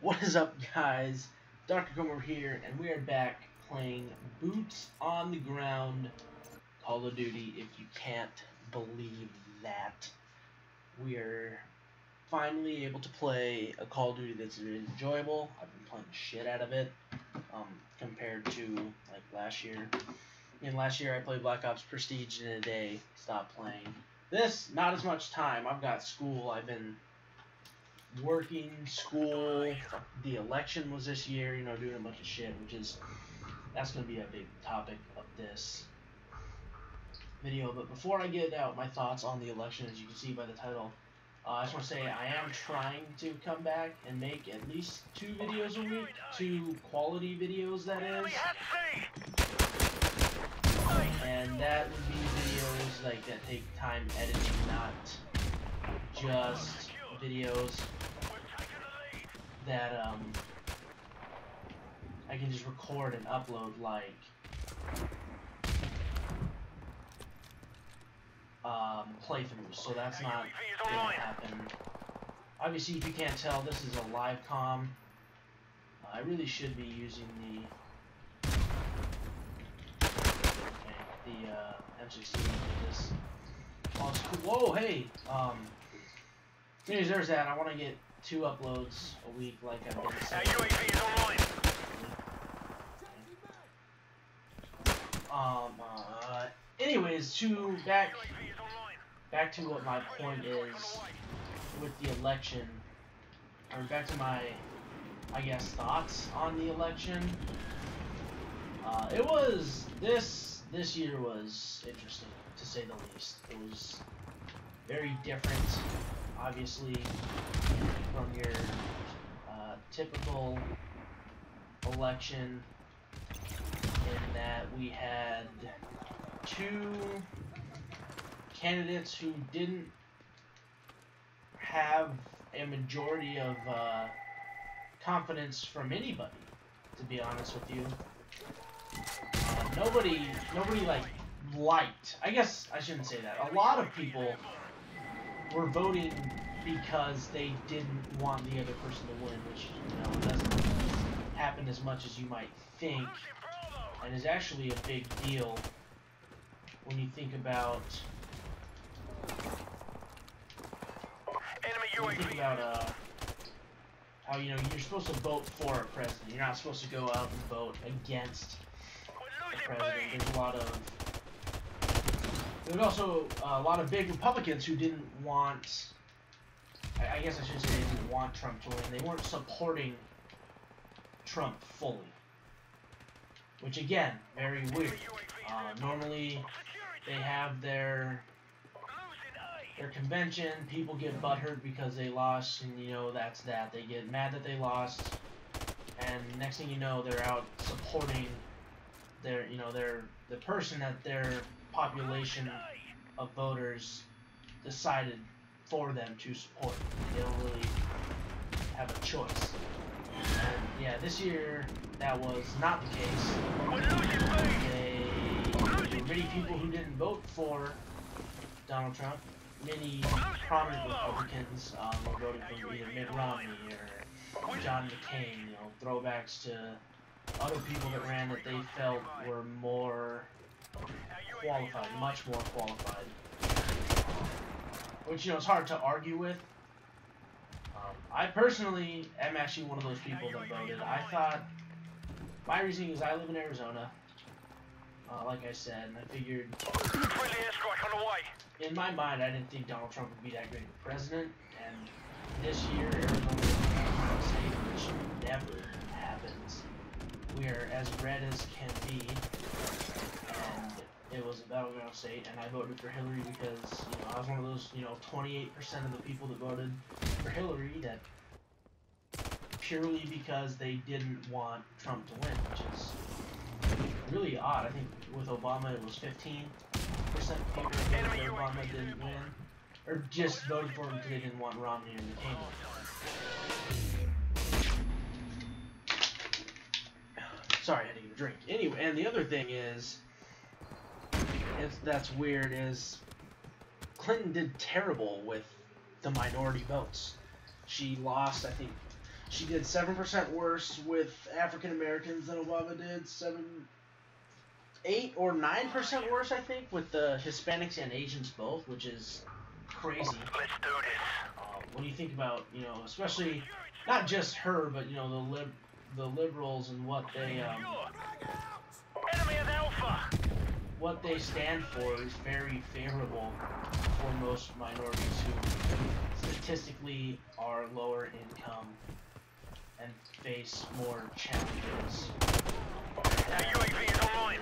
What is up, guys? Dr. Combover here, and we are back playing Boots on the Ground Call of Duty. If you can't believe that, we are finally able to play a Call of Duty that's enjoyable. I've been playing shit out of it um, compared to like last year. And last year I played Black Ops Prestige in a day, stopped playing. This, not as much time. I've got school. I've been working, school. The election was this year, you know, doing a bunch of shit, which is that's going to be a big topic of this video. But before I get out my thoughts on the election, as you can see by the title, uh, I just want to say I am trying to come back and make at least two videos a week, two quality videos, that is. And that would be videos like that take time editing, not just videos that um, I can just record and upload like um, playthroughs. So that's not gonna happen. Obviously, if you can't tell, this is a live com. Uh, I really should be using the okay, the uh, M16 for this. Oh, cool. Whoa, hey. Um, anyways, there's that. I want to get two uploads a week, like I've been saying. UAV is online. Um. Uh, anyways, to back UAV is online. back to what my point is with the election, or back to my, I guess, thoughts on the election. Uh, it was this this year was interesting to say the least. It was very different, obviously, from your uh, typical election. In that we had two candidates who didn't have a majority of uh, confidence from anybody, to be honest with you. Uh, nobody, nobody like liked. I guess I shouldn't say that. A lot of people were voting because they didn't want the other person to win, which you know doesn't happen as much as you might think, and is actually a big deal when you think about Enemy when you think about uh, how you know you're supposed to vote for a president. You're not supposed to go out and vote against the president. There's a lot of there was also a lot of big Republicans who didn't want. I, I guess I should say didn't want Trump to win. They weren't supporting Trump fully, which again, very weird. Uh, normally, they have their their convention, people get butthurt because they lost, and you know that's that. They get mad that they lost, and next thing you know, they're out supporting their, you know, their the person that their population of voters decided for them to support. They don't really have a choice. And yeah, this year that was not the case. They, many people who didn't vote for Donald Trump. Many prominent Republicans um, were voting for either Mitt Romney or John McCain. You know, throwbacks to other people that ran that they felt were more qualified, much more qualified. Which you know, it's hard to argue with. Um, I personally am actually one of those people that voted. I thought my reasoning is I live in Arizona. Uh, like I said, and I figured in my mind, I didn't think Donald Trump would be that great of a president, and this year, Arizona which never happens. We are as red as can be, it was a battleground state, and I voted for Hillary because, you know, I was one of those, you know, 28% of the people that voted for Hillary that purely because they didn't want Trump to win, which is really odd. I think with Obama it was 15 percent of people that voted for Obama didn't win, or just voted for him because they didn't want Romney or McCain. Sorry, I to get a drink. Anyway, and the other thing is, is that's weird is Clinton did terrible with the minority votes. She lost, I think, she did seven percent worse with African Americans than Obama did. Seven, eight or nine percent worse, I think, with the Hispanics and Asians both, which is crazy. Let's do this. Uh, when you think about, you know, especially not just her, but you know the lib, the liberals and what they um, what they stand for is very favorable for most minorities who statistically are lower income and face more challenges. Our UAV is online.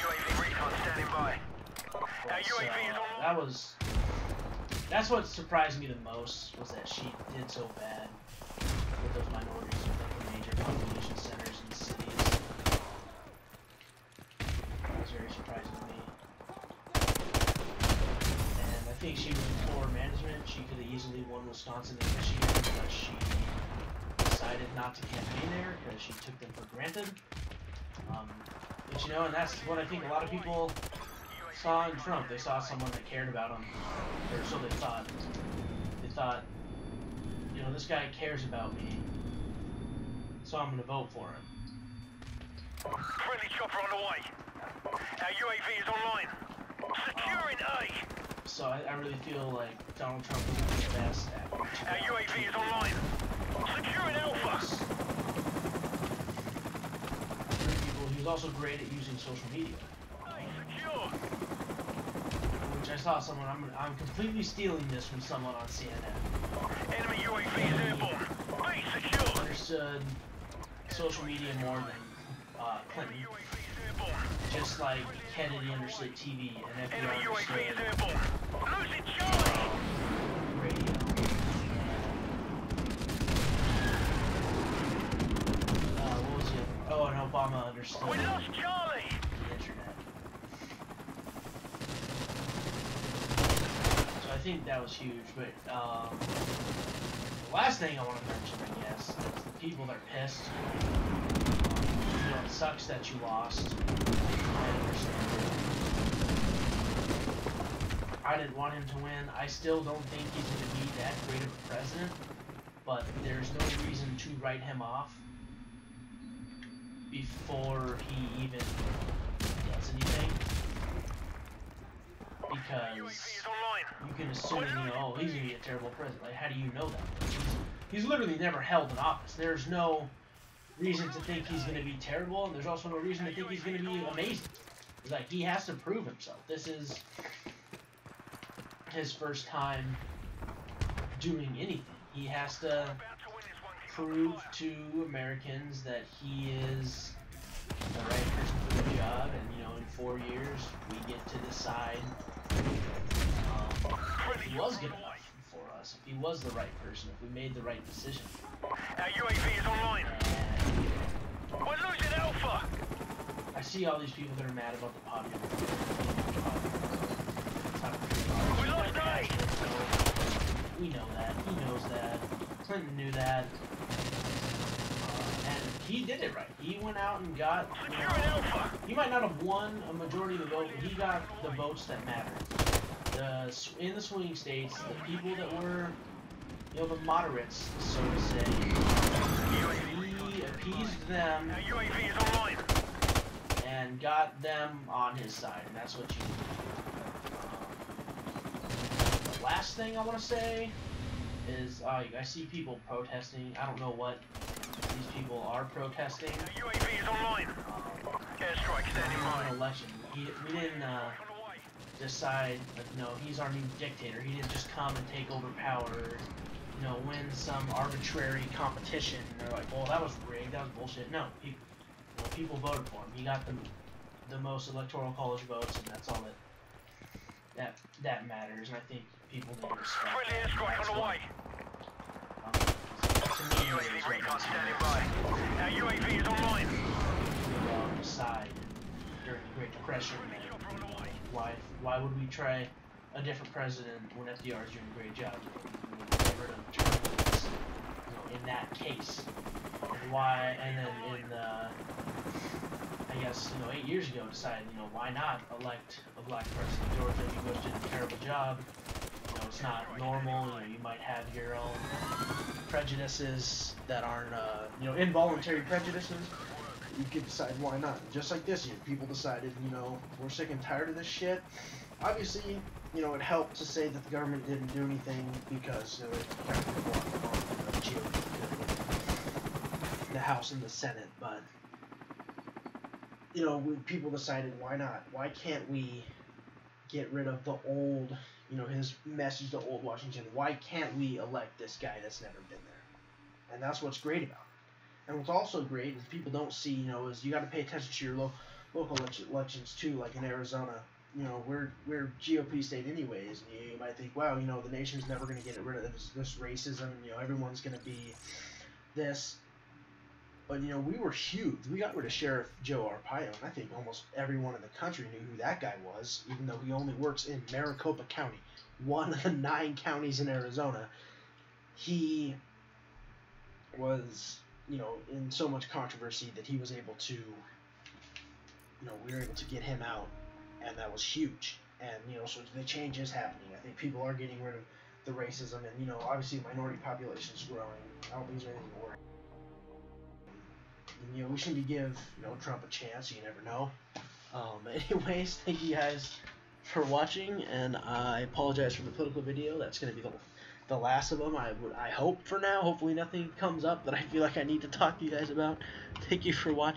UAV recon standing by. So, UAV is online. that was that's what surprised me the most was that she did so bad with those minorities in the major population centers and cities. Very to me. And I think she was in poor management. She could have easily won Wisconsin and Michigan, but she decided not to campaign there because she took them for granted. Um, but you know, and that's what I think a lot of people saw in Trump. They saw someone that cared about them, or so they thought. They thought, you know, this guy cares about me, so I'm gonna vote for him. Friendly chopper on the way. Our UAV is online. Securing A. So I, I really feel like Donald Trump is the best at. Our UAV is online. Securing Alpha. People, he was also great at using social media, Secure. which I saw someone. I'm I'm completely stealing this from someone on CNN. Enemy UAV is airborne. B secure. Understood social media more than uh, Clinton. UAV is airborne. Just like Kennedy understood TV and Enemy FDR UAV is airborne. Losing Charlie. radio. Uh, what was it? Oh, and Obama understood We lost Charlie. the internet. So I think that was huge, but um, the last thing I want to mention, I guess, is the people that are pissed. Know, it sucks that you lost. I understand. I didn't want him to win. I still don't think he's going to be that great of a president, but there's no reason to write him off before he even does anything. Because you can assume, you know, oh, he's going to be a terrible president. Like, how do you know that? He's, he's literally never held an office. There's no reason to think he's going to be terrible, and there's also no reason to think he's going to be amazing. Like, he has to prove himself. This is his first time doing anything. He has to prove to Americans that he is the right person for the job, and you know, in four years, we get to decide um, he was good enough for us, if he was the right person, if we made the right decision. Our UAV is online. And We're losing Alpha. I see all these people that are mad about the popular. We lost A. We know that. He knows that. Clinton knew that. Uh, and he did it right. He went out and got. Know, Securing Alpha. he might not have won a majority of the vote, but he got the votes that mattered. The in the swing states, the people that were, you know, the moderates, so to say, he appeased them Our UAV is online. And got them on his side, and that's what you need. Um, the last thing I want to say is, uh, I see people protesting. I don't know what these people are protesting. The UAV is online. Um, Airstrike standing by. election. He, we didn't uh, On the way. decide, like, no, he's our new dictator. He didn't just come and take over power, you know, win some arbitrary competition. And they're like, well, that was rigged, that was bullshit. No, he, people voted for him. He got the, the most electoral college votes, and that's all that that that matters. And I think people to respect. Friendly That's on the way. um, to me, is UAV what recon standing by. Our UAV is online. Uh, decide during the Great Depression Friendly that chopper on the way. why why would we try a different president when FDR is doing a great job? We would get rid of you know, in that case. Why and then in the I guess, you know, eight years ago decided, you know, why not elect a black person? George W. Bush did a terrible job You know, it's not normal. You know, you might have your own prejudices that aren't, uh, you know, involuntary prejudices. You could decide why not. Just like this year, people decided, you know, we're sick and tired of this shit. Obviously, you know, it helped to say that the government didn't do anything because it would kind of block them off the GOP, the House and the Senate, but you know, we, people decided why not? Why can't we get rid of the old, you know, his message to old Washington? Why can't we elect this guy that's never been there? And that's what's great about it. And what's also great is people don't see, you know, is you got to pay attention to your lo- local elections too, like in Arizona. You know, we're we're GOP state anyways, and you, you might think, wow, you know, the nation's never going to get rid of this, this racism. You know, everyone's going to be this but you know, we were huge. We got rid of Sheriff Joe Arpaio, and I think almost everyone in the country knew who that guy was, even though he only works in Maricopa County, one of the nine counties in Arizona. He was, you know, in so much controversy that he was able to, you know, we were able to get him out, and that was huge. And you know, so the change is happening. I think people are getting rid of the racism, and you know, obviously, minority population is growing. I don't think there's anything to worry you know, we shouldn't be give you know Trump a chance. You never know. Um, anyways, thank you guys for watching, and I apologize for the political video. That's going to be the, the last of them. I would I hope for now. Hopefully nothing comes up that I feel like I need to talk to you guys about. Thank you for watching.